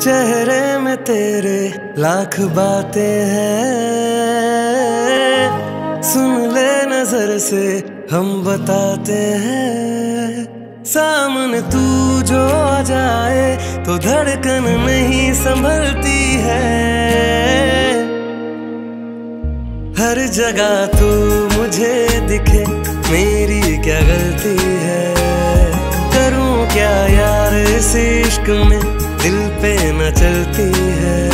चेहरे में तेरे लाख बातें हैं। सुन ले नज़र से हम बताते हैं। सामने तू जो आ जाए तो धड़कन नहीं संभलती है। हर जगह तू मुझे दिखे, मेरी क्या गलती है? करूँ क्या यार इस इश्क में दिल चलती है।